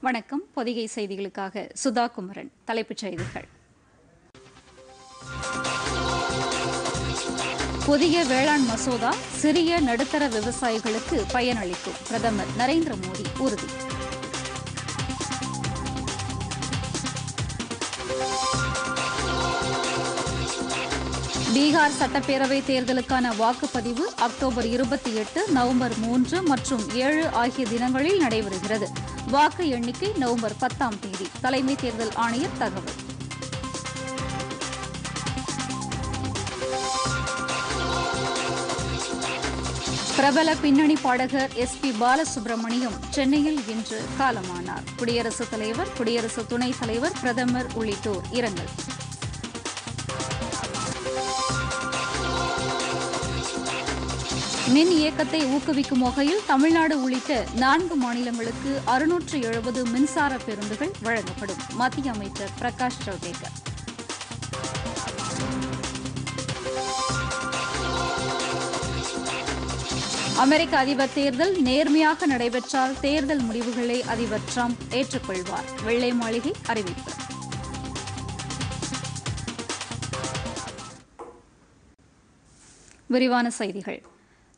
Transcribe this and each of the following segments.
வணக்கம். பொதிகை செய்திகளுக்காக சுதா குமரன் தலைப்புச் செய்திகள். புதிய வேளாண் மசோதா சிறிய நடுத்தர விவசாயிகளுக்கு பயனளிக்கும். பிரதமர் நரேந்திர மோடி உறுதி. பீகார் சட்டப்பேரவை தேர்தலுக்கான வாக்குப்பதிவு அக்டோபர் இருபத்தி எட்டு நவம்பர் மூன்று மற்றும் ஏழு ஆகிய தினங்களில் நடைபெறுகிறது. வாக்கு எண்ணிக்கை நவம்பர் பத்தாம் தேதி. தலைமை தேர்தல் ஆணையர் தகவல். பிரபல பின்னணி பாடகர் எஸ் பி பாலசுப்ரமணியம் சென்னையில் இன்று காலமானார். குடியரசுத் தலைவர் குடியரசு துணைத் தலைவர் பிரதமர் உள்ளிட்டோர் இரங்கல். மின் இயக்கத்தை ஊக்குவிக்கும் வகையில் தமிழ்நாடு உள்ளிட்ட நான்கு மாநிலங்களுக்கு அறுநூற்று எழுபது மின்சார பேருந்துகள் வழங்கப்படும். மத்திய அமைச்சர் பிரகாஷ் ஜவ்டேகர். அமெரிக்க அதிபர் தேர்தல் நேர்மையாக நடைபெற்றால் தேர்தல் முடிவுகளை அதிபர் டிரம்ப் ஏற்றுக்கொள்வார். வெள்ளை மாளிகை அறிவிப்பு. விரிவான செய்திகள்.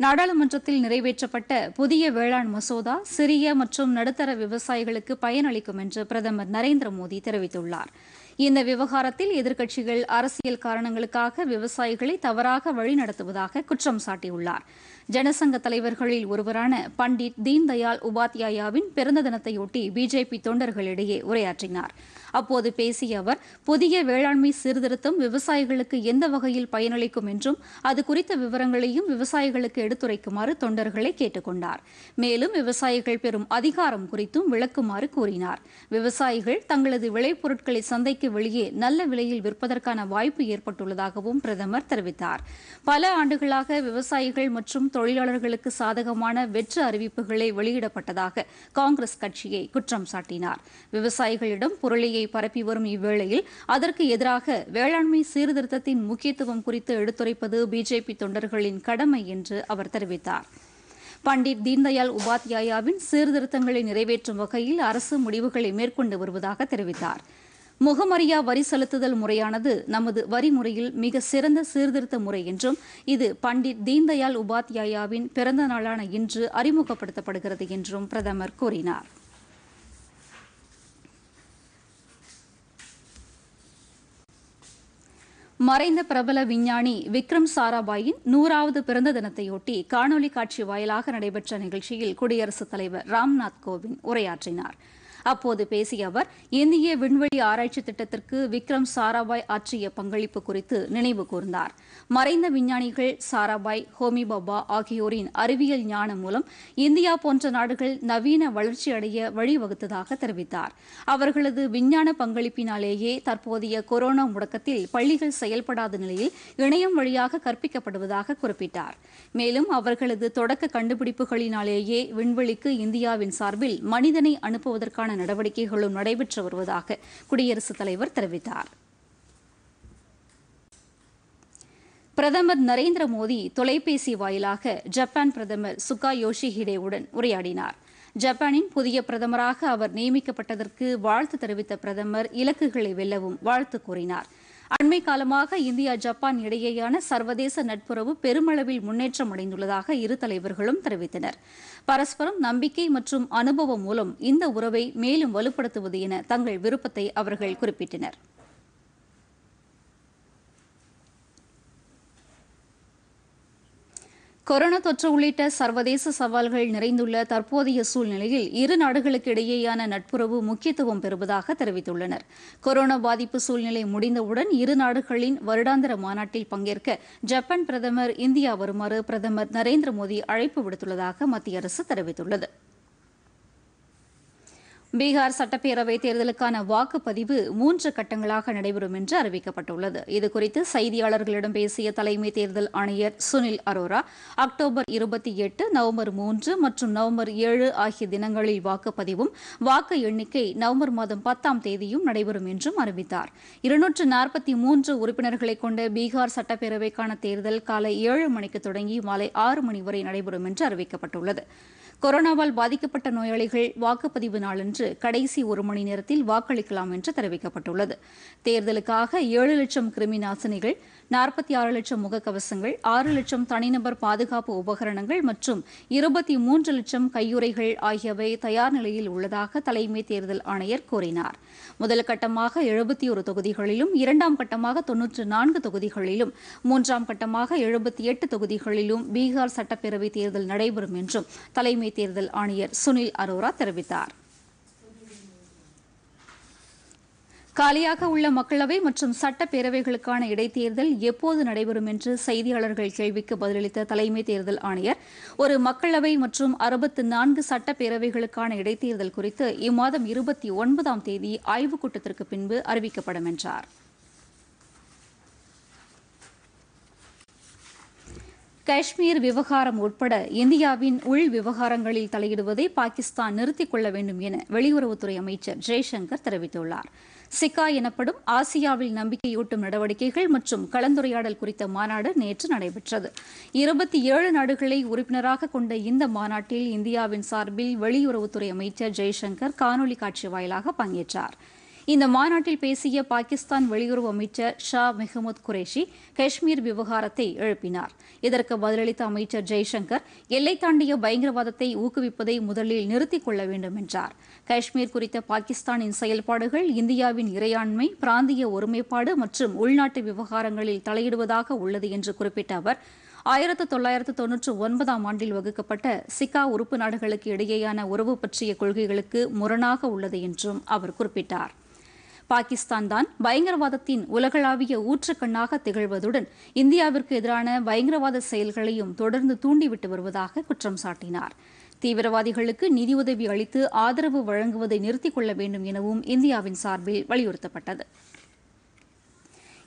நாடாளுமன்றத்தில் நிறைவேற்றப்பட்ட புதிய வேளாண் மசோதா சிறிய மற்றும் நடுத்தர விவசாயிகளுக்கு பயனளிக்கும் என்று பிரதமர் நரேந்திர மோடி தெரிவித்துள்ளார். இந்த விவகாரத்தில் எதிர்க்கட்சிகள் அரசியல் காரணங்களுக்காக விவசாயிகளை தவறாக வழிநடத்துவதாக குற்றம் சாட்டியுள்ளார். ஜனசங்க தலைவர்களில் ஒருவரான பண்டிட் தீன்தயாள் உபாத்யாயாவின் பிறந்த தினத்தையொட்டி பிஜேபி தொண்டர்களிடையே உரையாற்றினார். அப்போது பேசிய அவர் புதிய வேளாண்மை சீர்திருத்தம் விவசாயிகளுக்கு எந்த வகையில் பயனளிக்கும் என்றும் அது குறித்த விவரங்களையும் விவசாயிகளுக்கு எடுத்துரைக்குமாறு தொண்டர்களை கேட்டுக்கொண்டார். மேலும் விவசாயிகள் பெறும் அதிகாரம் குறித்தும் விளக்குமாறு கூறினார். விவசாயிகள் தங்களது விளைபொருட்களை சந்தைக்கு வெளியே நல்ல விலையில் விற்பதற்கான வாய்ப்பு ஏற்பட்டுள்ளதாகவும் பிரதமர் தெரிவித்தார். பல ஆண்டுகளாக விவசாயிகள் மற்றும் தொழிலாளர்களுக்கு சாதகமான வெற்று அறிவிப்புகளை வெளியிடப்பட்டதாக காங்கிரஸ் கட்சியை குற்றம் சாட்டினார். விவசாயிகளிடம் புரளியை பரப்பி வரும் இவ்வேளையில் அதற்கு எதிராக வேளாண்மை சீர்திருத்தத்தின் முக்கியத்துவம் குறித்து எடுத்துரைப்பது பிஜேபி தொண்டர்களின் கடமை என்று அவர் தெரிவித்தார். பண்டிட் தீன்தயாள் உபாத்யாயாவின் சீர்திருத்தங்களை நிறைவேற்றும் வகையில் அரசு முடிவுகளை மேற்கொண்டு வருவதாக தெரிவித்தார். முகமறியா வரி செலுத்துதல் முறையானது நமது வரி முறையில் மிக சிறந்த சீர்திருத்த முறை என்றும் இது பண்டிட் தீன்தயாள் உபாத்யாயாவின் பிறந்த நாளான இன்று அறிமுகப்படுத்தப்படுகிறது என்றும் பிரதமர் கூறினார். மறைந்த பிரபல விஞ்ஞானி விக்ரம் சாராபாயின் நூறாவது பிறந்த தினத்தையொட்டி காணொலி காட்சி வாயிலாக நடைபெற்ற நிகழ்ச்சியில் குடியரசுத் தலைவர் ராம்நாத் கோவிந்த் உரையாற்றினாா் அப்போது பேசிய அவர் இந்திய விண்வெளி ஆராய்ச்சி திட்டத்திற்கு விக்ரம் சாராபாய் ஆற்றிய பங்களிப்பு குறித்து நினைவு கூர்ந்தார். மறைந்த விஞ்ஞானிகள் சாராபாய் ஹோமி பாபா ஆகியோரின் அறிவியல் ஞானம் மூலம் இந்தியா போன்ற நாடுகள் நவீன வளர்ச்சியடைய வழிவகுத்ததாக தெரிவித்தார். அவர்களது விஞ்ஞான பங்களிப்பினாலேயே தற்போதைய கொரோனா முடக்கத்தில் பள்ளிகள் செயல்படாத நிலையில் இணையம் வழியாக கற்பிக்கப்படுவதாக குறிப்பிட்டார். மேலும் அவர்களது தொடக்க கண்டுபிடிப்புகளினாலேயே விண்வெளிக்கு இந்தியாவின் சார்பில் மனிதனை அனுப்புவதற்கான நடவடிக்கைகளும் நடைபெற்று வருவதாக குடியரசுத் தலைவர் தெரிவித்தார். பிரதமர் நரேந்திர மோடி தொலைபேசி வாயிலாக ஜப்பான் பிரதமர் சுகா யோஷிஹிடேவுடன் உரையாடினார். ஜப்பானின் புதிய பிரதமராக அவர் நியமிக்கப்பட்டதற்கு வாழ்த்து தெரிவித்த பிரதமர் இலக்குகளை வெல்லவும் வாழ்த்து கூறினார். அண்மை காலமாக இந்தியா ஜப்பான் இடையேயான சர்வதேச நட்புறவு பெருமளவில் முன்னேற்றம் அடைந்துள்ளதாக இரு தலைவர்களும் தெரிவித்தனர். பரஸ்பரம் நம்பிக்கை மற்றும் அனுபவம் மூலம் இந்த உறவை மேலும் வலுப்படுத்துவது என தங்கள் விருப்பத்தை அவர்கள் குறிப்பிட்டனர். கொரோனா தொற்று உள்ளிட்ட சர்வதேச சவால்கள் நிறைந்துள்ள தற்போதைய சூழ்நிலையில் இரு நாடுகளுக்கு இடையேயான நட்புறவு முக்கியத்துவம் பெறுவதாக தெரிவித்துள்ளனர். கொரோனா பாதிப்பு சூழ்நிலை முடிந்தவுடன் இரு நாடுகளின் வருடாந்திர மாநாட்டில் பங்கேற்க ஜப்பான் பிரதமர் இந்தியா வருமாறு பிரதமர் நரேந்திர மோடி அழைப்பு விடுத்துள்ளதாக மத்திய அரசு தெரிவித்துள்ளது. பீகார் சட்டப்பேரவை தேர்தலுக்கான வாக்குப்பதிவு மூன்று கட்டங்களாக நடைபெறும் என்று அறிவிக்கப்பட்டுள்ளது. இதுகுறித்து செய்தியாளர்களிடம் பேசிய தலைமை தேர்தல் ஆணையர் சுனில் அரோரா அக்டோபர் இருபத்தி எட்டு நவம்பர் மூன்று மற்றும் நவம்பர் ஏழு ஆகிய தினங்களில் வாக்குப்பதிவும் வாக்கு எண்ணிக்கை நவம்பர் மாதம் பத்தாம் தேதியும் நடைபெறும் என்றும் அறிவித்தார். இருநூற்று நாற்பத்தி மூன்று உறுப்பினர்களை கொண்ட பீகார் சட்டப்பேரவைக்கான தேர்தல் காலை ஏழு மணிக்கு தொடங்கி மாலை ஆறு மணி வரை நடைபெறும் என்று அறிவிக்கப்பட்டுள்ளது. கொரோனாவால் பாதிக்கப்பட்ட நோயாளிகள் வாக்குப்பதிவு நாளன்று கடைசி ஒரு மணி நேரத்தில் வாக்களிக்கலாம் என்று தெரிவிக்கப்பட்டுள்ளது. தேர்தலுக்காக ஏழு லட்சம் கிருமி நாசினிகள் நாற்பத்தி ஆறு லட்சம் முகக்கவசங்கள் ஆறு லட்சம் தனிநபர் பாதுகாப்பு உபகரணங்கள் மற்றும் இருபத்தி மூன்று லட்சம் கையுறைகள் ஆகியவை தயார் நிலையில் உள்ளதாக தலைமை தேர்தல் ஆணையர் கூறினார். முதல் கட்டமாக எழுபத்தி ஒரு தொகுதிகளிலும் இரண்டாம் கட்டமாக தொன்னூற்று நான்கு தொகுதிகளிலும் மூன்றாம் கட்டமாக எழுபத்தி எட்டு தொகுதிகளிலும் பீகார் சட்டப்பேரவை தேர்தல் நடைபெறும் என்றும் தலைமை தேர்தல் ஆணையர் சுனில் அரோரா தெரிவித்தார். காலியாக உள்ள மக்களவை மற்றும் சட்டப்பேரவைகளுக்கான இடைத்தேர்தல் எப்போது நடைபெறும் என்று செய்தியாளர்கள் கேள்விக்கு பதிலளித்த தலைமை தேர்தல் ஆணையர் ஒரு மக்களவை மற்றும் அறுபத்து நான்கு சட்டப்பேரவைகளுக்கான இடைத்தேர்தல் குறித்து இம்மாதம் இருபத்தி ஒன்பதாம் தேதி ஆய்வுக் கூட்டத்திற்கு பின்பு அறிவிக்கப்படும் என்றார். காஷ்மீர் விவகாரம் உட்பட இந்தியாவின் உள் விவகாரங்களில் தலையிடுவதை பாகிஸ்தான் நிறுத்திக் கொள்ள வேண்டும் என வெளியுறவுத்துறை அமைச்சர் ஜெய்சங்கர் தெரிவித்துள்ளார். சிக்கா எனப்படும் ஆசியாவில் நம்பிக்கையூட்டும் நடவடிக்கைகள் மற்றும் கலந்துரையாடல் குறித்த மாநாடு நேற்று நடைபெற்றது. இருபத்தி ஏழு நாடுகளை உறுப்பினராக கொண்ட இந்த மாநாட்டில் இந்தியாவின் சார்பில் வெளியுறவுத்துறை அமைச்சர் ஜெய்சங்கர் காணொலி காட்சி வாயிலாக பங்கேற்றார். இந்த மாநாட்டில் பேசிய பாகிஸ்தான் வெளியுறவு அமைச்சர் ஷா மெஹமூத் குரேஷி காஷ்மீர் விவகாரத்தை எழுப்பினார். இதற்கு பதிலளித்த அமைச்சர் ஜெய்சங்கர் எல்லை தாண்டிய பயங்கரவாதத்தை ஊக்குவிப்பதை முதலில் நிறுத்திக் கொள்ள வேண்டும் என்றார். காஷ்மீர் குறித்த பாகிஸ்தானின் செயல்பாடுகள் இந்தியாவின் இறையாண்மை பிராந்திய ஒருமைப்பாடு மற்றும் உள்நாட்டு விவகாரங்களில் தலையிடுவதாக உள்ளது என்று குறிப்பிட்ட அவர் ஆயிரத்து தொள்ளாயிரத்து தொன்னூற்று ஒன்பதாம் ஆண்டில் வகுக்கப்பட்ட சிக்கா உறுப்பு நாடுகளுக்கு இடையேயான உறவு பற்றிய கொள்கைகளுக்கு முரணாக உள்ளது என்றும் அவர் குறிப்பிட்டார். பாகிஸ்தான் தான் பயங்கரவாதத்தின் உலகளாவிய ஊற்றுக்கண்ணாக திகழ்வதுடன் இந்தியாவிற்கு எதிரான பயங்கரவாத செயல்களையும் தொடர்ந்து தூண்டிவிட்டு வருவதாக குற்றம் சாட்டினார். தீவிரவாதிகளுக்கு நிதியுதவி அளித்து ஆதரவு வழங்குவதை நிறுத்திக் கொள்ள வேண்டும் எனவும் இந்தியாவின் சார்பில் வலியுறுத்தப்பட்டது.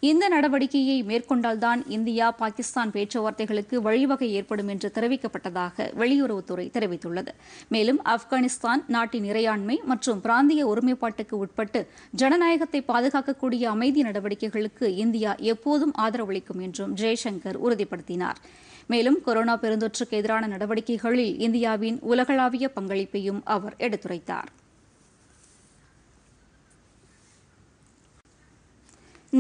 இந்த நடவடிக்கையை மேற்கொண்டால்தான் இந்தியா பாகிஸ்தான் பேச்சுவார்த்தைகளுக்கு வழிவகை ஏற்படும் என்று தெரிவிக்கப்பட்டதாக வெளியுறவுத்துறை தெரிவித்துள்ளது. மேலும் ஆப்கானிஸ்தான் நாட்டின் இறையாண்மை மற்றும் பிராந்திய ஒருமைப்பாட்டுக்கு உட்பட்டு ஜனநாயகத்தை பாதுகாக்கக்கூடிய அமைதி நடவடிக்கைகளுக்கு இந்தியா எப்போதும் ஆதரவளிக்கும் என்றும் ஜெய்சங்கர் உறுதிப்படுத்தினார். மேலும் கொரோனா பெருந்தொற்றுக்கு எதிரான நடவடிக்கைகளில் இந்தியாவின் உலகளாவிய பங்களிப்பையும் அவர் எடுத்துரைத்தார்.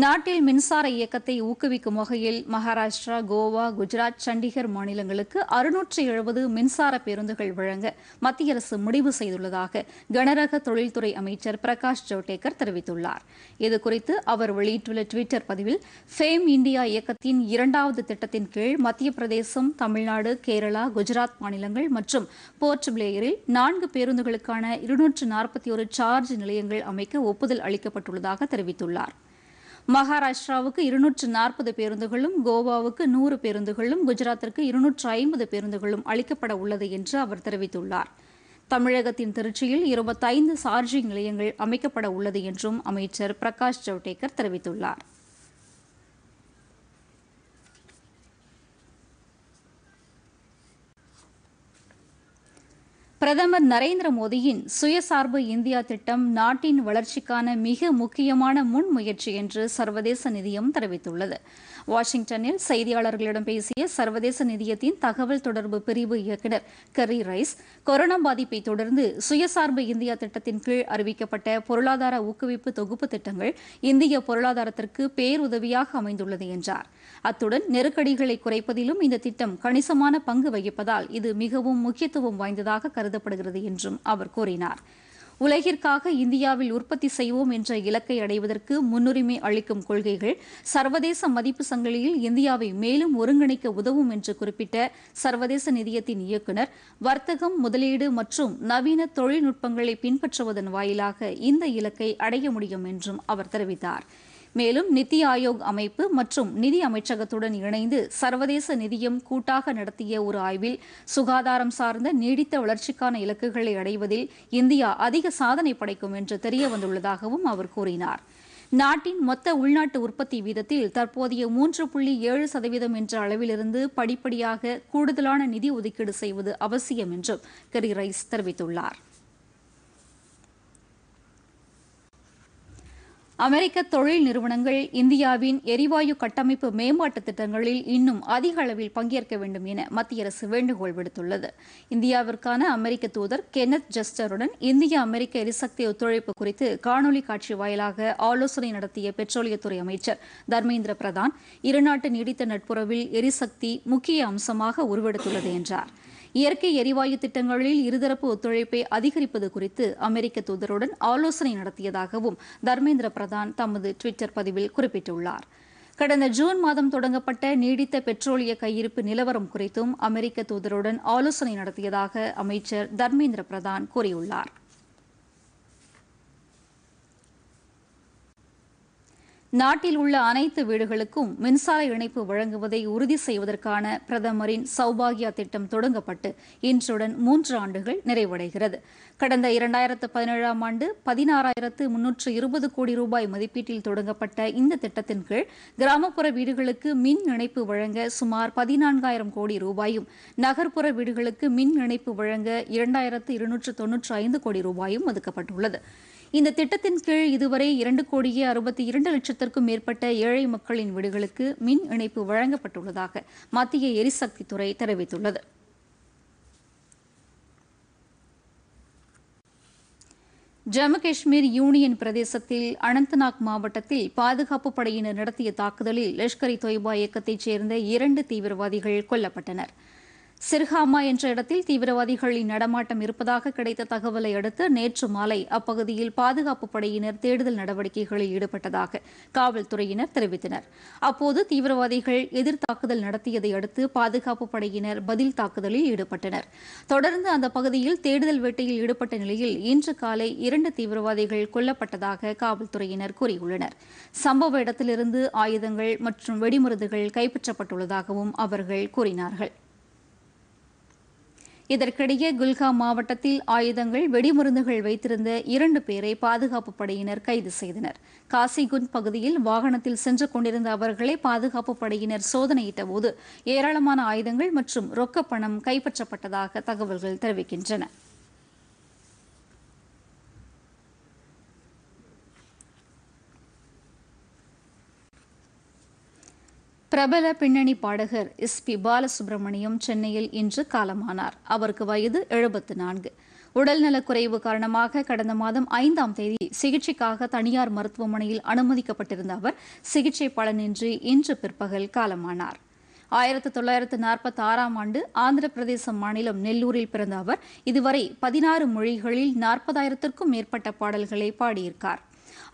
நாட்டில் மின்சார இயக்கத்தை ஊக்குவிக்கும் வகையில் மகாராஷ்டிரா கோவா குஜராத் சண்டிகர் மாநிலங்களுக்கு அறுநூற்று எழுபது மின்சார பேருந்துகள் வழங்க மத்திய அரசு முடிவு செய்துள்ளதாக கனரக தொழில்துறை அமைச்சர் பிரகாஷ் ஜவடேகர் தெரிவித்துள்ளார். இதுகுறித்து அவர் வெளியிட்டுள்ள டுவிட்டர் பதிவில் ஃபேம் இந்தியா இயக்கத்தின் இரண்டாவது திட்டத்தின் கீழ் மத்திய பிரதேசம் தமிழ்நாடு கேரளா குஜராத் மாநிலங்கள் மற்றும் போர்ட் பிளேயரில் நான்கு பேருந்துகளுக்கான இருநூற்று நாற்பத்தி ஒரு சார்ஜ் நிலையங்கள் அமைக்க ஒப்புதல் அளிக்கப்பட்டுள்ளதாக தெரிவித்துள்ளார். மகாராஷ்டிராவுக்கு இருநூற்று நாற்பது பேருந்துகளும் கோவாவுக்கு நூறு பேருந்துகளும் குஜராத்திற்கு இருநூற்று ஐம்பது பேருந்துகளும் அளிக்கப்பட உள்ளது என்று அவர் தெரிவித்துள்ளார். தமிழகத்தின் திருச்சியில் இருபத்தைந்து சார்ஜிங் நிலையங்கள் அமைக்கப்பட உள்ளது என்றும் அமைச்சர் பிரகாஷ் ஜவடேகர் தெரிவித்துள்ளார். பிரதமர் நரேந்திர மோடியின் சுயசார்பு இந்தியா திட்டம் நாட்டின் வளர்ச்சிக்கான மிக முக்கியமான முன்முயற்சி என்று சர்வதேச நிதியம் தெரிவித்துள்ளது. வாஷிங்டனில் செய்தியாளர்களிடம் பேசிய சர்வதேச நிதியத்தின் தகவல் தொடர்பு பிரிவு இயக்குநர் கெரி ரைஸ் கொரோனா பாதிப்பை தொடர்ந்து சுயசார்பு இந்தியா திட்டத்தின் கீழ் அறிவிக்கப்பட்ட பொருளாதார ஊக்குவிப்பு தொகுப்பு திட்டங்கள் இந்திய பொருளாதாரத்திற்கு பேருதவியாக அமைந்துள்ளது என்றார். அத்துடன் நெருக்கடிகளை குறைப்பதிலும் இந்த திட்டம் கணிசமான பங்கு வகிப்பதால் இது மிகவும் முக்கியத்துவம் வாய்ந்ததாக கருதப்படுகிறது என்றும் அவர் கூறினார். உலகிற்காக இந்தியாவில் உற்பத்தி செய்வோம் என்ற இலக்கை அடைவதற்கு முன்னுரிமை அளிக்கும் கொள்கைகள் சர்வதேச மதிப்பு சங்கிலியில் இந்தியாவை மேலும் ஒருங்கிணைக்க உதவும் என்று குறிப்பிட்ட சர்வதேச நிதியத்தின் இயக்குநர் வர்த்தகம் முதலீடு மற்றும் நவீன தொழில்நுட்பங்களை பின்பற்றுவதன் வாயிலாக இந்த இலக்கை அடைய முடியும் என்றும் அவர் தெரிவித்தார். மேலும் நித்தி ஆயோக் அமைப்பு மற்றும் நிதி அமைச்சகத்துடன் இணைந்து சர்வதேச நிதியம் கூட்டாக நடத்திய ஒரு ஆய்வில் சுகாதாரம் சார்ந்த நீடித்த வளர்ச்சிக்கான இலக்குகளை அடைவதில் இந்தியா அதிக சாதனை படைக்கும் என்று தெரிய வந்துள்ளதாகவும் அவர் கூறினார். நாட்டின் மொத்த உள்நாட்டு உற்பத்தி வீதத்தில் தற்போதைய மூன்று புள்ளி ஏழு சதவீதம் என்ற அளவிலிருந்து படிப்படியாக கூடுதலான நிதி ஒதுக்கீடு செய்வது அவசியம் என்றும் கெரி ரைஸ் தெரிவித்துள்ளார். அமெரிக்க தொழில் நிறுவனங்கள் இந்தியாவின் எரிவாயு கட்டமைப்பு மேம்பாட்டு திட்டங்களில் இன்னும் அதிக அளவில் பங்கேற்க வேண்டும் என மத்திய அரசு வேண்டுகோள் விடுத்துள்ளது. இந்தியாவிற்கான அமெரிக்க தூதர் கென்னத் ஜஸ்டருடன் இந்திய அமெரிக்க எரிசக்தி ஒத்துழைப்பு குறித்து காணொலி காட்சி வாயிலாக ஆலோசனை நடத்திய பெட்ரோலியத்துறை அமைச்சர் தர்மேந்திர பிரதான் இருநாட்டு நீடித்த நட்புறவில் எரிசக்தி முக்கிய அம்சமாக உருவெடுத்துள்ளது என்றார். இயற்கை எரிவாயு திட்டங்களில் இருதரப்பு ஒத்துழைப்பை அதிகரிப்பது குறித்து அமெரிக்க தூதருடன் ஆலோசனை நடத்தியதாகவும் தர்மேந்திர பிரதான் தமது டுவிட்டர் பதிவில் குறிப்பிட்டுள்ளார். கடந்த ஜூன் மாதம் தொடங்கப்பட்ட நீடித்த பெட்ரோலிய கையிருப்பு நிலவரம் குறித்தும் அமெரிக்க தூதருடன் ஆலோசனை நடத்தியதாக அமைச்சர் தர்மேந்திர பிரதான் கூறியுள்ளார். நாட்டில் உள்ள அனைத்து வீடுகளுக்கும் மின்சார இணைப்பு வழங்குவதை உறுதி செய்வதற்கான பிரதமரின் சௌபாகியா திட்டம் தொடங்கப்பட்டு இன்றுடன் மூன்று ஆண்டுகள் நிறைவடைகிறது. கடந்த இரண்டாயிரத்து பதினேழாம் ஆண்டு பதினாறாயிரத்து முன்னூற்று இருபது கோடி ரூபாய் மதிப்பீட்டில் தொடங்கப்பட்ட இந்த திட்டத்தின் கீழ் கிராமப்புற வீடுகளுக்கு மின் இணைப்பு வழங்க சுமார் பதினான்காயிரம் கோடி ரூபாயும் நகர்ப்புற வீடுகளுக்கு மின் இணைப்பு வழங்க இரண்டாயிரத்து இருநூற்று தொன்னூற்று ஐந்து கோடி ரூபாயும் ஒதுக்கப்பட்டுள்ளது. இந்த திட்டத்தின் கீழ் இதுவரை இரண்டு கோடியே அறுபத்தி இரண்டு லட்சத்திற்கும் மேற்பட்ட ஏழை மக்களின் வீடுகளுக்கு மின் இணைப்பு வழங்கப்பட்டுள்ளதாக மத்திய எரிசக்தித்துறை தெரிவித்துள்ளது. ஜம்மு காஷ்மீர் யூனியன் பிரதேசத்தில் அனந்தநாக் மாவட்டத்தில் பாதுகாப்பு படையினர் நடத்திய தாக்குதலில் லஷ்கர் இ தொய்பா இயக்கத்தைச் சேர்ந்த இரண்டு தீவிரவாதிகள் கொல்லப்பட்டனர். சிர்ஹாமா என்ற இடத்தில் தீவிரவாதிகளின் நடமாட்டம் இருப்பதாக கிடைத்த தகவலை அடுத்து நேற்று மாலை அப்பகுதியில் பாதுகாப்பு படையினர் தேடுதல் நடவடிக்கைகளில் ஈடுபட்டதாக காவல்துறையினர் தெரிவித்தனர். அப்போது தீவிரவாதிகள் எதிர் தாக்குதல் நடத்தியதை அடுத்து பாதுகாப்பு படையினர் பதில் தாக்குதலில் ஈடுபட்டனர். தொடர்ந்து அந்த பகுதியில் தேடுதல் வேட்டையில் ஈடுபட்ட நிலையில் இன்று காலை இரண்டு தீவிரவாதிகள் கொல்லப்பட்டதாக காவல்துறையினர் கூறியுள்ளனர். சம்பவ இடத்திலிருந்து ஆயுதங்கள் மற்றும் வெடிமருந்துகள் கைப்பற்றப்பட்டுள்ளதாகவும் அவர்கள் கூறினார்கள். இதற்கிடையே குல்காம் மாவட்டத்தில் ஆயுதங்கள் வெடிமருந்துகள் வைத்திருந்த இரண்டு பேரை பாதுகாப்பு படையினர் கைது செய்தனர். காசிகுண்ட் பகுதியில் வாகனத்தில் சென்று கொண்டிருந்த அவர்களை பாதுகாப்பு படையினர் சோதனையிட்ட போது ஏராளமான ஆயுதங்கள் மற்றும் ரொக்க பணம் கைப்பற்றப்பட்டதாக தகவல்கள் தெரிவிக்கின்றன. பிரபல பின்னணி பாடகர் எஸ் பி பாலசுப்ரமணியம் சென்னையில் இன்று காலமானார். அவருக்கு வயது எழுபத்து நான்கு. உடல்நலக்குறைவு காரணமாக கடந்த மாதம் ஐந்தாம் தேதி சிகிச்சைக்காக தனியார் மருத்துவமனையில் அனுமதிக்கப்பட்டிருந்த அவர் சிகிச்சை பலனின்றி இன்று பிற்பகல் காலமானார். ஆயிரத்து தொள்ளாயிரத்து நாற்பத்தி ஆறாம் ஆண்டு ஆந்திர பிரதேச மாநிலம் நெல்லூரில் பிறந்த அவர் இதுவரை பதினாறு மொழிகளில் நாற்பதாயிரத்திற்கும் மேற்பட்ட பாடல்களை பாடியிருக்கார்.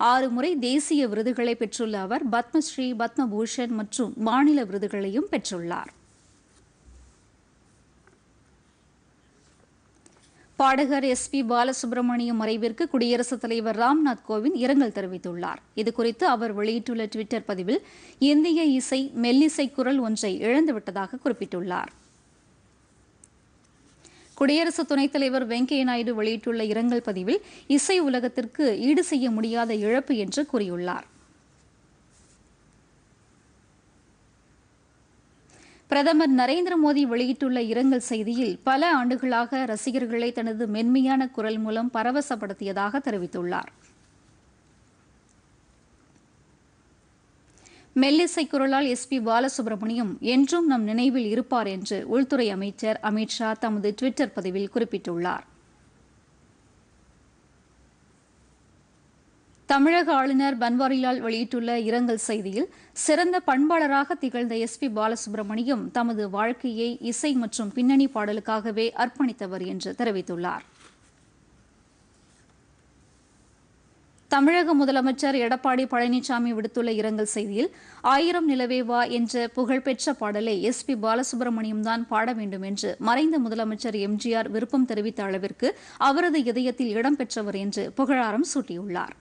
ஆறு முறை தேசிய விருதுகளை பெற்றுள்ள அவர் பத்மஸ்ரீ பத்மபூஷன் மற்றும் மாநில விருதுகளையும் பெற்றுள்ளார். பாடகர் எஸ் பி பாலசுப்ரமணியம் மறைவிற்கு குடியரசுத் தலைவர் ராம்நாத் கோவிந்த் இரங்கல் தெரிவித்துள்ளார். இதுகுறித்து அவர் வெளியிட்டுள்ள டுவிட்டர் பதிவில் இந்திய இசை மெல்லிசை குரல் ஒன்றை இழந்துவிட்டதாக குறிப்பிட்டுள்ளார். குடியரசு துணைத் தலைவர் வெங்கையா நாயுடு வெளியிட்டுள்ள இரங்கல் பதிவில் இசை உலகத்திற்கு ஈடு செய்ய முடியாத இழப்பு என்று கூறியுள்ளார். பிரதமர் நரேந்திர மோடி வெளியிட்டுள்ள இரங்கல் செய்தியில் பல ஆண்டுகளாக ரசிகர்களை தனது மென்மையான குரல் மூலம் பரவசப்படுத்தியதாக தெரிவித்துள்ளார். மெல்லிசை குரலால் எஸ் பி பாலசுப்ரமணியம் என்றும் நம் நினைவில் இருப்பார் என்று உள்துறை அமைச்சர் அமித்ஷா தமது டுவிட்டர் பதிவில் குறிப்பிட்டுள்ளார். தமிழக ஆளுநர் பன்வாரிலால் வெளியிட்டுள்ள இரங்கல் செய்தியில் சிறந்த பண்பாளராக திகழ்ந்த எஸ் பி பாலசுப்ரமணியம் தமது வாழ்க்கையை இசை மற்றும் பின்னணி பாடலுக்காகவே அர்ப்பணித்தவர் என்று தெரிவித்துள்ளார். தமிழக முதலமைச்சர் எடப்பாடி பழனிசாமி விடுத்துள்ள இரங்கல் செய்தியில் ஆயிரம் நிலவேவா என்ற புகழ்பெற்ற பாடலை எஸ் பி பாலசுப்ரமணியம் தான் பாட வேண்டும் என்று மறைந்த முதலமைச்சர் எம்ஜிஆர் விருப்பம் தெரிவித்த அளவிற்கு அவரது இதயத்தில் இடம்பெற்றவர் என்று புகழாரம் சூட்டியுள்ளார்.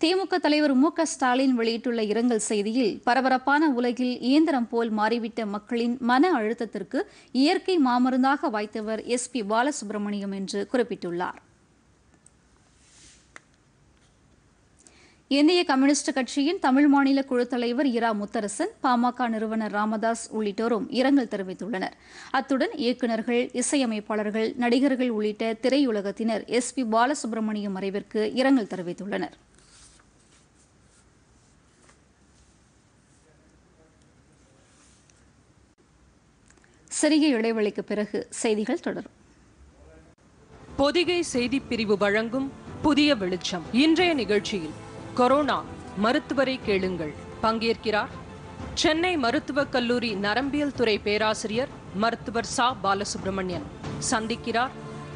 திமுக தலைவர் மு க ஸ்டாலின் வெளியிட்டுள்ள இரங்கல் செய்தியில் பரபரப்பான உலகில் இயந்திரம் போல் மாறிவிட்ட மக்களின் மன அழுத்தத்திற்கு இயற்கை மாமருந்தாக வாய்த்தவர் எஸ் பி பாலசுப்ரமணியம் என்று குறிப்பிட்டுள்ளார். இந்திய கம்யூனிஸ்ட் கட்சியின் தமிழ் மாநில குழு தலைவர் இரா முத்தரசன் பாமக நிறுவனர் ராமதாஸ் உள்ளிட்டோரும் இரங்கல் தெரிவித்துள்ளனர். அத்துடன் இயக்குநர்கள் இசையமைப்பாளர்கள் நடிகர்கள் உள்ளிட்ட திரையுலகத்தினர் எஸ் பி பாலசுப்ரமணியம் மறைவிற்கு இரங்கல் தெரிவித்துள்ளனா் சிறிய இடைவெளிக்கு பிறகு செய்திகள் தொடரும். பொதிகை செய்திப் பிரிவு வழங்கும் புதிய வெளிச்சம். இன்றைய நிகழ்ச்சியில் கொரோனா மருத்துவரை கேளுங்கள். பங்கேற்கிறார் சென்னை மருத்துவக் கல்லூரி நரம்பியல் துறை பேராசிரியர் மருத்துவர் சா. பாலசுப்ரமணியன். சந்திக்கிறார்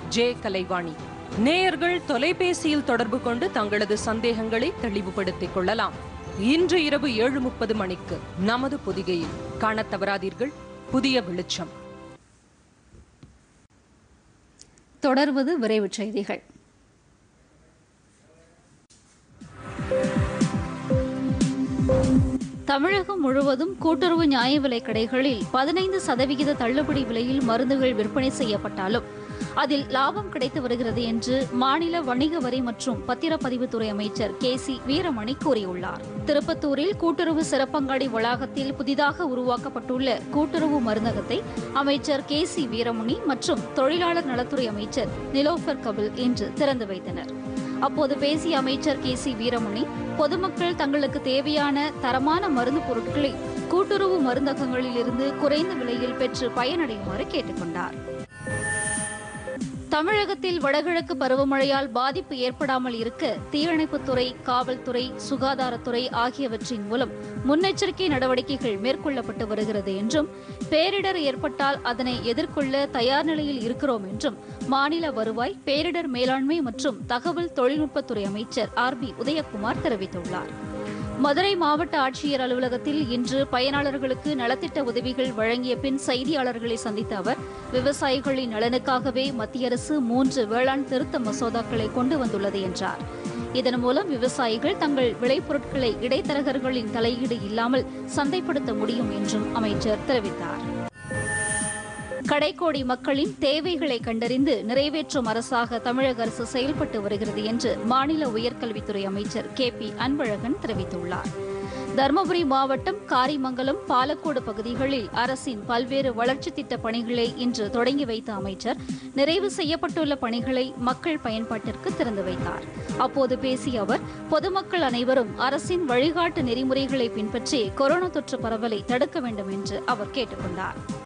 ஜே. கலைவாணி. நேயர்கள் தொலைபேசியில் தொடர்பு கொண்டு தங்களது சந்தேகங்களை தெளிவுபடுத்திக் கொள்ளலாம். இன்று இரவு ஏழு முப்பது மணிக்கு நமது பொதிகையில் காண தவறாதீர்கள். புதிய வெளிச்சம். தொடர்வது விரைவுச் செய்திகள். தமிழகம் முழுவதும் கூட்டுறவு நியாய விலைக் கடைகளில் பதினைந்து சதவிகித தள்ளுபடி விலையில் மருந்துகள் விற்பனை செய்யப்பட்டாலும் அதில் லாபம் கிடைத்து வருகிறது என்று மாநில வணிக வரி மற்றும் பத்திரப்பதிவுத்துறை அமைச்சர் கே சி வீரமணி கூறியுள்ளார். திருப்பத்தூரில் கூட்டுறவு சிறப்பங்காடி வளாகத்தில் புதிதாக உருவாக்கப்பட்டுள்ள கூட்டுறவு மருந்தகத்தை அமைச்சர் கே சி வீரமணி மற்றும் தொழிலாளர் நலத்துறை அமைச்சர் நிலோஃபர் கபில் இன்று திறந்து வைத்தனர். அப்போது பேசிய அமைச்சர் கே சி வீரமணி பொதுமக்கள் தங்களுக்கு தேவையான தரமான மருந்து பொருட்களை கூட்டுறவு மருந்தகங்களில் இருந்து குறைந்த விலையில் பெற்று பயனடையுமாறு கேட்டுக்கொண்டார். தமிழகத்தில் வடகிழக்கு பருவமழையால் பாதிப்பு ஏற்படாமல் இருக்க தீயணைப்புத்துறை காவல்துறை சுகாதாரத்துறை ஆகியவற்றின் மூலம் முன்னெச்சரிக்கை நடவடிக்கைகள் மேற்கொள்ளப்பட்டு வருகிறது என்றும் பேரிடர் ஏற்பட்டால் அதனை எதிர்கொள்ள தயார் நிலையில் இருக்கிறோம் என்றும் மாநில வருவாய் பேரிடர் மேலாண்மை மற்றும் தகவல் தொழில்நுட்பத்துறை அமைச்சர் ஆர் பி உதயகுமார் தெரிவித்துள்ளார். மதுரை மாவட்ட ஆட்சியர் அலுவலகத்தில் இன்று பயனாளர்களுக்கு நலத்திட்ட உதவிகள் வழங்கிய பின் செய்தியாளர்களை சந்தித்த அவர் விவசாயிகளின் நலனுக்காகவே மத்திய அரசு மூன்று வேளாண் திருத்த மசோதாக்களை கொண்டு வந்துள்ளது என்றார். இதன் மூலம் விவசாயிகள் தங்கள் விளைபொருட்களை இடைத்தரகர்களின் தலையீடு இல்லாமல் சந்தைப்படுத்த முடியும் என்றும் அமைச்சர் தெரிவித்தார். கடைக்கோடி மக்களின் தேவைகளை கண்டறிந்து நிறைவேற்றும் அரசாக தமிழக அரசு செயல்பட்டு வருகிறது என்று மாநில உயர்கல்வித்துறை அமைச்சர் கே பி அன்பழகன் தெரிவித்துள்ளார். தருமபுரி மாவட்டம் காரிமங்கலம் பாலக்கோடு பகுதிகளில் அரசின் பல்வேறு வளர்ச்சித் திட்ட பணிகளை இன்று தொடங்கி வைத்த அமைச்சர் நிறைவு செய்யப்பட்டுள்ள பணிகளை மக்கள் பயன்பாட்டிற்கு திறந்து வைத்தார். அப்போது பேசிய அவர் பொதுமக்கள் அனைவரும் அரசின் வழிகாட்டு நெறிமுறைகளை பின்பற்றி கொரோனா தொற்று பரவலை தடுக்க வேண்டும் என்று அவர் கேட்டுக் கொண்டார்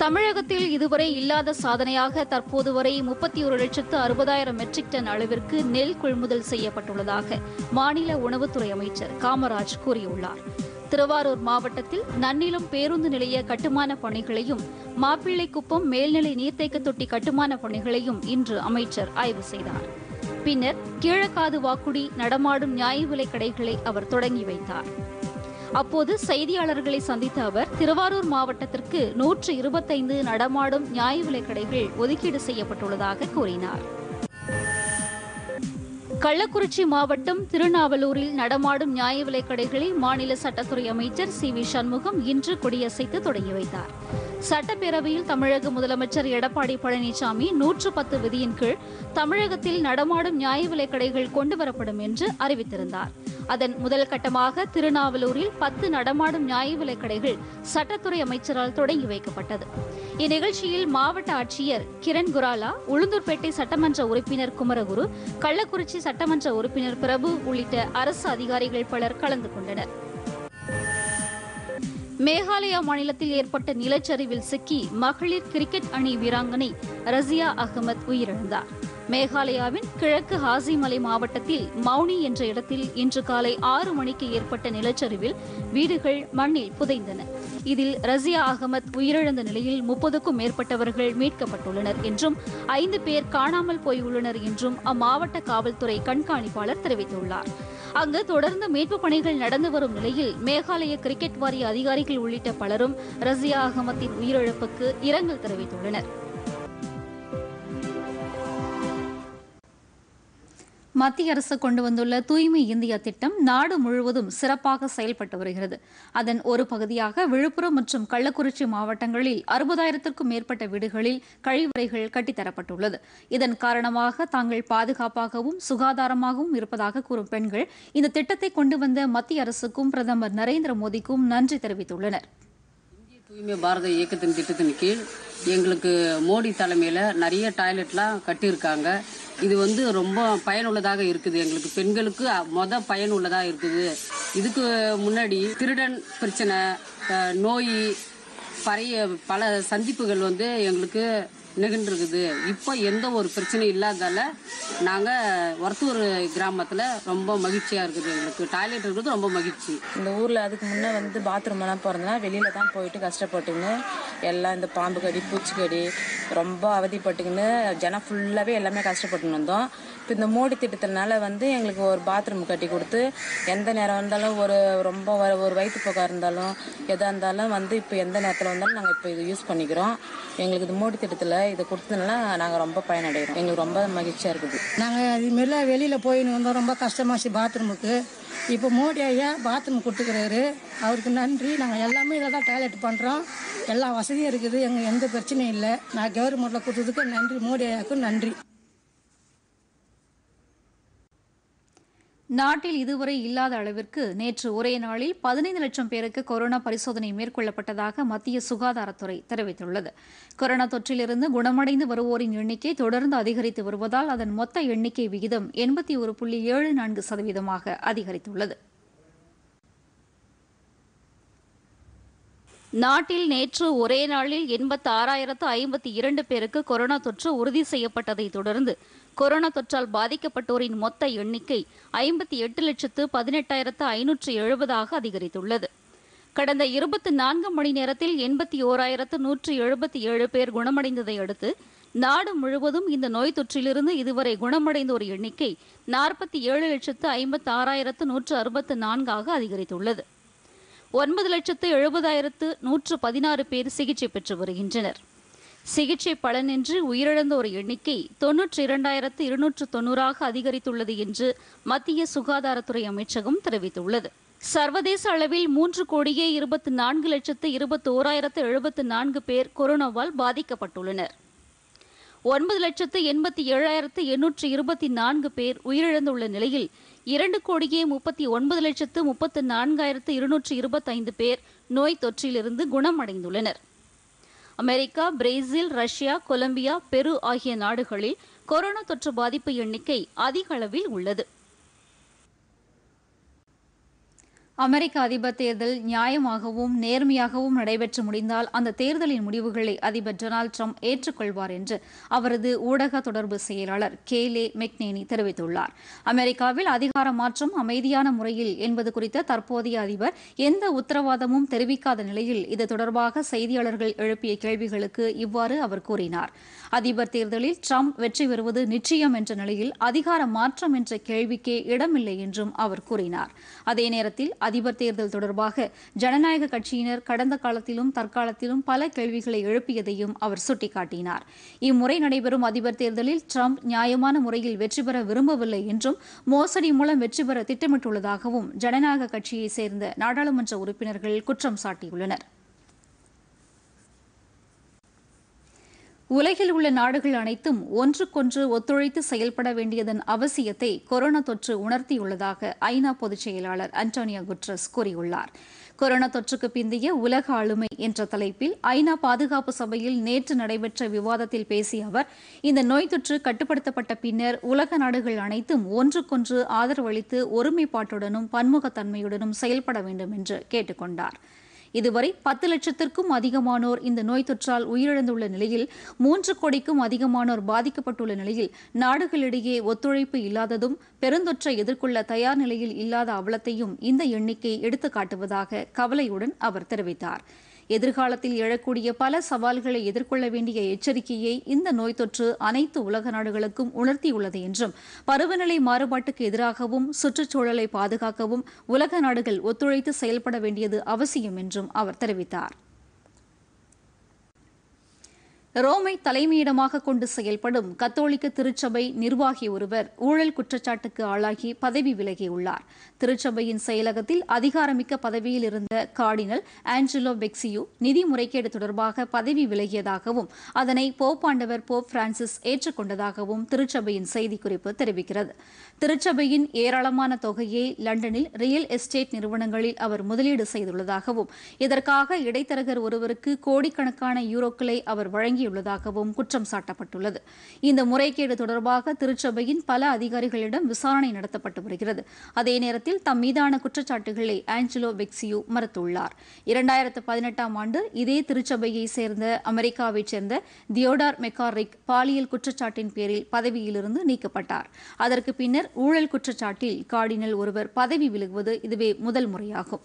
தமிழகத்தில் இதுவரை இல்லாத சாதனையாக தற்போது வரை முப்பத்தி ஒரு லட்சத்து அறுபதாயிரம் மெட்ரிக் டன் அளவிற்கு நெல் கொள்முதல் செய்யப்பட்டுள்ளதாக மாநில உணவுத்துறை அமைச்சர் காமராஜ் கூறியுள்ளார். திருவாரூர் மாவட்டத்தில் நன்னிலம் பேருந்து நிலைய கட்டுமான பணிகளையும் மாப்பிள்ளைக்குப்பம் மேல்நிலை நீர்த்தேக்க தொட்டி கட்டுமான பணிகளையும் இன்று அமைச்சர் ஆய்வு செய்தார். பின்னர் கீழக்காது வாக்குடி நடமாடும் நியாய விலை கடைகளை அவர் தொடங்கி வைத்தார். அப்போது செய்தியாளர்களை சந்தித்த அவர் திருவாரூர் மாவட்டத்திற்கு நூற்று இருபத்தைந்து நடமாடும் நியாய விலைக் கடைகள் ஒதுக்கீடு செய்யப்பட்டுள்ளதாக கூறினார். கள்ளக்குறிச்சி மாவட்டம் திருநாவலூரில் நடமாடும் நியாய விலைக் கடைகளை மாநில சட்டத்துறை அமைச்சர் சி வி சண்முகம் இன்று கொடியசைத்து தொடங்கி வைத்தார். சட்டப்பேரவையில் தமிழக முதலமைச்சர் எடப்பாடி பழனிசாமி நூற்று பத்து விதியின் கீழ் தமிழகத்தில் நடமாடும் நியாய விலைக் கடைகள் கொண்டுவரப்படும் என்று அறிவித்திருந்தார். அதன் முதல் கட்டமாக திருநாவலூரில் பத்து நடமாடும் நியாய விலைக் கடைகள் சட்டத்துறை அமைச்சரால் தொடங்கி வைக்கப்பட்டது. இந்நிகழ்ச்சியில் மாவட்ட ஆட்சியர் கிரண் குராலா உளுந்தூர்பேட்டை சட்டமன்ற உறுப்பினர் குமரகுரு கள்ளக்குறிச்சி சட்டமன்ற உறுப்பினர் பிரபு உள்ளிட்ட அரசு அதிகாரிகள் பலர் கலந்து கொண்டனர். மேகாலயா மாநிலத்தில் ஏற்பட்ட நிலச்சரிவில் சிக்கி மகளிர் கிரிக்கெட் அணி வீராங்கனை ரசியா அகமத் உயிரிழந்தார். மேகாலயாவின் கிழக்கு ஹாசிமலை மாவட்டத்தில் மௌனி என்ற இடத்தில் இன்று காலை ஆறு மணிக்கு ஏற்பட்ட நிலச்சரிவில் வீடுகள் மண்ணில் புதைந்தன. இதில் ரசியா அகமத் உயிரிழந்த நிலையில் முப்பதுக்கும் மேற்பட்டவர்கள் மீட்கப்பட்டுள்ளனர் என்றும் ஐந்து பேர் காணாமல் போயுள்ளனர் என்றும் அம்மாவட்ட காவல்துறை கண்காணிப்பாளர் தெரிவித்துள்ளார். அங்கு தொடர்ந்து மீட்பு பணிகள் நடந்து வரும் நிலையில் மேகாலய கிரிக்கெட் வாரிய அதிகாரிகள் உள்ளிட்ட பலரும் ரசியா அகமத்தின் உயிரிழப்புக்கு இரங்கல் தெரிவித்துள்ளனர். மத்திய அரசு கொண்டு வந்துள்ள தூய்மை இந்தியா திட்டம் நாடு முழுவதும் சிறப்பாக செயல்பட்டு வருகிறது. அதன் ஒரு பகுதியாக விழுப்புரம் மற்றும் கள்ளக்குறிச்சி மாவட்டங்களில் அறுபதாயிரத்திற்கும் மேற்பட்ட வீடுகளில் கழிவறைகள் கட்டித்தரப்பட்டுள்ளது. இதன் காரணமாக தாங்கள் பாதுகாப்பாகவும் சுகாதாரமாகவும் இருப்பதாக கூறும் பெண்கள் இந்த திட்டத்தை கொண்டு வந்த மத்திய அரசுக்கும் பிரதமர் நரேந்திர மோடிக்கும் நன்றி தெரிவித்துள்ளனர். தூய்மை பாரத இயக்கத்தின் திட்டத்தின் கீழ் எங்களுக்கு மோடி தலைமையில் நிறைய டாய்லெட்லாம் கட்டியிருக்காங்க. இது வந்து ரொம்ப பயனுள்ளதாக இருக்குது. எங்களுக்கு பெண்களுக்கு மொத பயனுள்ளதாக இருக்குது. இதுக்கு முன்னாடி திருடன் பிரச்சனை நோய் பறைய பல சந்திப்புகள் வந்து எங்களுக்கு நிகழ்ந்துருக்குது இப்போ எந்த ஒரு பிரச்சனையும் இல்லாதால நாங்கள் ஒருத்தூர் கிராமத்தில் ரொம்ப மகிழ்ச்சியாக இருக்குது. எங்களுக்கு டாய்லெட் இருக்கிறது ரொம்ப மகிழ்ச்சி. இந்த ஊரில் அதுக்கு முன்னே வந்து பாத்ரூம் எல்லாம் போகிறதுனா வெளியில் தான் போயிட்டு கஷ்டப்பட்டுக்கின்னு எல்லாம் இந்த பாம்பு கடி பூச்சிக்கடி ரொம்ப அவதிப்பட்டுக்கின்னு ஜனம் ஃபுல்லாகவே எல்லாமே கஷ்டப்பட்டுன்னு வந்தோம். இப்போ இந்த மோடி திட்டத்தினால வந்து எங்களுக்கு ஒரு பாத்ரூம் கட்டி கொடுத்து எந்த நேரம் இருந்தாலும் ஒரு ரொம்ப ஒரு ஒரு வயிற்றுப்போக்காக இருந்தாலும் எதாக இருந்தாலும் வந்து இப்போ எந்த நேரத்தில் வந்தாலும் நாங்கள் இப்போ இது யூஸ் பண்ணிக்கிறோம். எங்களுக்கு இது மோடி திட்டத்தில் இதை கொடுத்ததுனால நாங்கள் ரொம்ப பயனடைகிறோம். எங்களுக்கு ரொம்ப மகிழ்ச்சியாக இருக்குது. நாங்கள் இதுமாரிலாம் வெளியில் போயின்னு வந்தோம் ரொம்ப கஷ்டமாச்சு பாத்ரூமுக்கு இப்போ மோடி ஐயா பாத்ரூம் கொடுத்துக்கிறாரு. அவருக்கு நன்றி. நாங்கள் எல்லாமே இதில் தான் டாய்லெட் பண்ணுறோம் எல்லா வசதியும் இருக்குது. எங்கள் எந்த பிரச்சனையும் இல்லை. நான் கவர்மெண்ட்டில் கொடுத்ததுக்கு நன்றி. மோடி ஐயாவுக்கும் நன்றி. நாட்டில் இதுவரை இல்லாத அளவிற்கு நேற்று ஒரே நாளில் பதினைந்து லட்சம் பேருக்கு கொரோனா பரிசோதனை மேற்கொள்ளப்பட்டதாக மத்திய சுகாதாரத்துறை தெரிவித்துள்ளது. கொரோனா தொற்றிலிருந்து குணமடைந்து வருவோரின் எண்ணிக்கை தொடர்ந்து அதிகரித்து வருவதால் அதன் மொத்த எண்ணிக்கை விகிதம் எண்பத்தி ஒரு புள்ளி ஏழு நான்கு சதவீதமாக அதிகரித்துள்ளது. நாட்டில் நேற்று ஒரே நாளில் எண்பத்தி ஆறாயிரத்து ஐம்பத்தி இரண்டு பேருக்கு கொரோனா தொற்று உறுதி செய்யப்பட்டதை தொடர்ந்து கொரோனா தொற்றால் பாதிக்கப்பட்டோரின் மொத்த எண்ணிக்கை ஐம்பத்தி எட்டு லட்சத்து பதினெட்டாயிரத்து ஐநூற்று எழுபதாக அதிகரித்துள்ளது. கடந்த இருபத்தி நான்கு மணி நேரத்தில் எண்பத்தி ஓராயிரத்து நூற்று எழுபத்தி ஏழு பேர் குணமடைந்ததை அடுத்து நாடு முழுவதும் இந்த நோய் தொற்றிலிருந்து இதுவரை குணமடைந்தோர் எண்ணிக்கை நாற்பத்தி ஏழு லட்சத்து ஐம்பத்தி ஆறாயிரத்து நூற்று அறுபத்து நான்காக அதிகரித்துள்ளது. ஒன்பது லட்சத்து எழுபதாயிரத்து நூற்று பதினாறு பேர் சிகிச்சை பெற்று வருகின்றனர். சிகிச்சை பலனின்றி உயிரிழந்தோர் எண்ணிக்கை தொன்னூற்றி இரண்டாயிரத்து இருநூற்று தொன்னூறாக அதிகரித்துள்ளது என்று மத்திய சுகாதாரத்துறை அமைச்சகம் தெரிவித்துள்ளது. சர்வதேச அளவில் மூன்று கோடியே இருபத்தி நான்கு லட்சத்து இருபத்தி ஓராயிரத்து எழுபத்து நான்கு பேர் கொரோனாவால் பாதிக்கப்பட்டுள்ளனர். ஒன்பது லட்சத்து எண்பத்தி ஏழாயிரத்து எண்ணூற்று இருபத்தி நான்கு பேர் உயிரிழந்துள்ள நிலையில் இரண்டு கோடியே முப்பத்தி ஒன்பது லட்சத்து முப்பத்து நான்காயிரத்து இருநூற்று இருபத்தைந்து பேர் நோய் தொற்றிலிருந்து குணமடைந்துள்ளனர். America Brazil Russia Colombia Peru ஆகிய நாடுகளில் கொரோனா தொற்று பாதிப்பு எண்ணிக்கை அதிக அளவில் உள்ளது. அமெரிக்க அதிபர் தேர்தல் நியாயமாகவும் நேர்மையாகவும் நடைபெற்று முடிந்தால் அந்த தேர்தலின் முடிவுகளை அதிபர் டொனால்டு ட்ரம்ப் ஏற்றுக்கொள்வார் என்று அவரது ஊடக தொடர்பு செயலாளர் கேலே மெக்னேனி தெரிவித்துள்ளார். அமெரிக்காவில் அதிகார மாற்றம் அமைதியான முறையில் என்பது குறித்த தற்போதைய அதிபர் எந்த உத்தரவாதமும் தெரிவிக்காத நிலையில் இது தொடர்பாக செய்தியாளர்கள் எழுப்பிய கேள்விகளுக்கு இவ்வாறு அவர் கூறினார். அதிபர் தேர்தலில் ட்ரம்ப் வெற்றி பெறுவது நிச்சயம் என்ற நிலையில் அதிகார மாற்றம் என்ற கேள்விக்கே இடமில்லை என்றும் அவர் கூறினார். அதே நேரத்தில் அதிபர் தேர்தல் தொடர்பாக ஜனநாயக கட்சியினர் கடந்த காலத்திலும் தற்காலத்திலும் பல கேள்விகளை எழுப்பியதையும் அவர் சுட்டிக்காட்டினார். இம்முறை நடைபெறும் அதிபர் தேர்தலில் ட்ரம்ப் நியாயமான முறையில் வெற்றி பெற விரும்பவில்லை என்றும் மோசடி மூலம் வெற்றி பெற திட்டமிட்டுள்ளதாகவும் ஜனநாயக கட்சியைச் சேர்ந்த நாடாளுமன்ற உறுப்பினர்கள் குற்றம் சாட்டியுள்ளனர். உலகில் உள்ள நாடுகள் அனைத்தும் ஒன்றுக்கொன்று ஒத்துழைத்து செயல்பட வேண்டியதன் அவசியத்தை கொரோனா தொற்று உணர்த்தியுள்ளதாக ஐநா பொதுச் செயலாளர் அன்டோனியோ குட்ரஸ் கூறியுள்ளார். கொரோனா தொற்றுக்கு பிந்தைய உலக ஆளுமை என்ற தலைப்பில் ஐநா பாதுகாப்பு சபையில் நேற்று நடைபெற்ற விவாதத்தில் பேசிய அவர் இந்த நோய் தொற்று கட்டுப்படுத்தப்பட்ட பின்னர் உலக நாடுகள் அனைத்தும் ஒன்றுக்கொன்று ஆதரவளித்து ஒருமைப்பாட்டுடனும் பன்முகத்தன்மையுடனும் செயல்பட வேண்டும் என்று கேட்டுக்கொண்டார். இதுவரை பத்து லட்சத்திற்கும் அதிகமானோர் இந்த நோய் தொற்றால் உயிரிழந்துள்ள நிலையில் மூன்று கோடிக்கும் அதிகமானோர் பாதிக்கப்பட்டுள்ள நிலையில் நாடுகளிடையே ஒத்துழைப்பு இல்லாததும் பெருந்தொற்றை எதிர்கொள்ள தயார் நிலையில் இல்லாத அவலத்தையும் இந்த எண்ணிக்கை எடுத்துக்காட்டுவதாக கவலையுடன் அவர் தெரிவித்தார். எதிர்காலத்தில் எழக்கூடிய பல சவால்களை எதிர்கொள்ள வேண்டிய எச்சரிக்கையை இந்த நோய் தொற்று அனைத்து உலக நாடுகளுக்கும் உணர்த்தியுள்ளது என்றும் பருவநிலை மாறுபாட்டுக்கு எதிராகவும் சுற்றுச்சூழலை பாதுகாக்கவும் உலக நாடுகள் ஒத்துழைத்து செயல்பட வேண்டியது அவசியம் என்றும் அவர் தெரிவித்தார். ரோமை தலைமையிடமாக கொண்டு செயல்படும் கத்தோலிக்க திருச்சபை நிர்வாகி ஒருவர் ஊழல் குற்றச்சாட்டுக்கு ஆளாகி பதவி விலகியுள்ளார். திருச்சபையின் செயலகத்தில் அதிகாரமிக்க பதவியில் இருந்த கார்டினல் ஆஞ்சலோ பெக்சியோ நிதி முறைகேடு தொடர்பாக பதவி விலகியதாகவும் அதனை போப்பாண்டவர் போப் பிரான்சிஸ் ஏற்றுக்கொண்டதாகவும் திருச்சபையின் செய்திக்குறிப்பு தெரிவிக்கிறது. திருச்சபையின் ஏராளமான தொகையை லண்டனில் ரியல் எஸ்டேட் நிறுவனங்களில் அவர் முதலீடு செய்துள்ளதாகவும் இதற்காக இடைத்தரகர் ஒருவருக்கு கோடிக்கணக்கான யூரோக்களை அவர் வழங்கி வழங்கியுள்ளதாகவும் குற்றம் சாட்டப்பட்டுள்ளது. இந்த முறைகேடு தொடர்பாக திருச்சபையின் பல அதிகாரிகளிடம் விசாரணை நடத்தப்பட்டு வருகிறது. அதே நேரத்தில் தம் மீதான குற்றச்சாட்டுகளை ஆஞ்சலோ பெக்சியோ மறுத்துள்ளார். இரண்டாயிரத்து பதினெட்டாம் ஆண்டு இதே திருச்சபையை சேர்ந்த அமெரிக்காவைச் சேர்ந்த தியோடார் மெக்காரிக் பாலியல் குற்றச்சாட்டின் பேரில் பதவியிலிருந்து நீக்கப்பட்டார். அதற்கு பின்னர் ஊழல் குற்றச்சாட்டில் கார்டினல் ஒருவர் பதவி விலகுவது இதுவே முதல் முறையாகும்.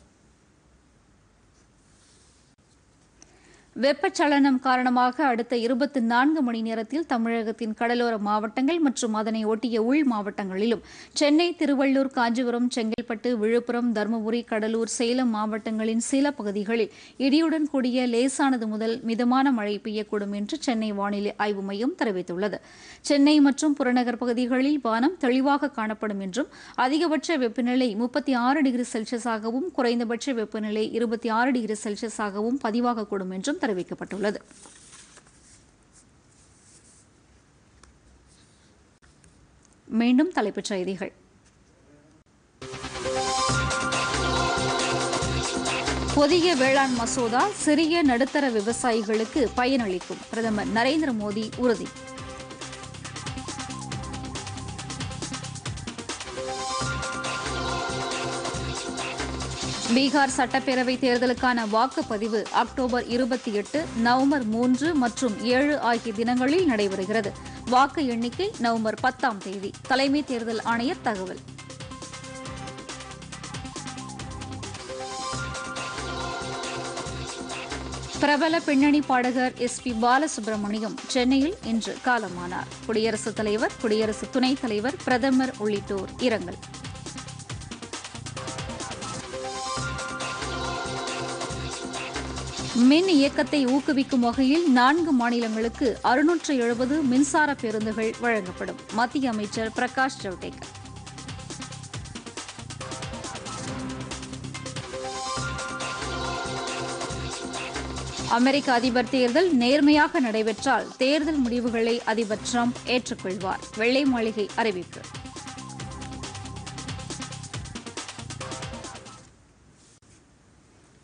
வெப்பச்சலனம் காரணமாக அடுத்த இருபத்தி நான்கு மணி நேரத்தில் தமிழகத்தின் கடலோர மாவட்டங்கள் மற்றும் அதனை ஒட்டிய உள் மாவட்டங்களிலும் சென்னை திருவள்ளூர் காஞ்சிபுரம் செங்கல்பட்டு விழுப்புரம் தருமபுரி கடலூர் சேலம் மாவட்டங்களின் சில பகுதிகளில் இடியுடன் கூடிய லேசானது முதல் மிதமான மழை பெய்யக்கூடும் என்று சென்னை வானிலை ஆய்வு மையம் தெரிவித்துள்ளது. சென்னை மற்றும் புறநகர் பகுதிகளில் வானம் தெளிவாக காணப்படும் என்றும் அதிகபட்ச வெப்பநிலை முப்பத்தி ஆறு டிகிரி செல்சியஸாகவும் குறைந்தபட்ச வெப்பநிலை இருபத்தி ஆறு டிகிரி செல்சியஸாகவும் பதிவாகக்கூடும் என்றும் தெரிவிக்கப்பட்டுள்ளது மீண்டும் தலைப்புச் செய்திகள். புதிய வேளாண் மசோதா சிறிய நடுத்தர விவசாயிகளுக்கு பயனளிக்கும். பிரதமர் நரேந்திர மோடி உறுதி. பீகார் சட்டப்பேரவை தேர்தலுக்கான வாக்குப்பதிவு அக்டோபர் இருபத்தி எட்டு நவம்பர் மூன்று மற்றும் ஏழு ஆகிய தினங்களில் நடைபெறுகிறது. வாக்கு எண்ணிக்கை நவம்பர் பத்தாம் தேதி. தலைமை தேர்தல் ஆணையர் தகவல். பிரபல பின்னணி பாடகர் எஸ் பி பாலசுப்ரமணியம் சென்னையில் இன்று காலமானார். குடியரசுத் தலைவர் குடியரசு துணைத் தலைவர் பிரதமர் உள்ளிட்டோர் இரங்கல். மின் இயக்கத்தை ஊக்குவிக்கும் வகையில் நான்கு மாநிலங்களுக்கு அறுநூற்று எழுபது மின்சார பேருந்துகள் வழங்கப்படும். மத்திய அமைச்சர் பிரகாஷ் ஜவடேகர். அமெரிக்க அதிபர் தேர்தல் நேர்மையாக நடைபெற்றால் தேர்தல் முடிவுகளை அதிபர் ட்ரம்ப் ஏற்றுக்கொள்வார். வெள்ளை மாளிகை அறிவிப்பு.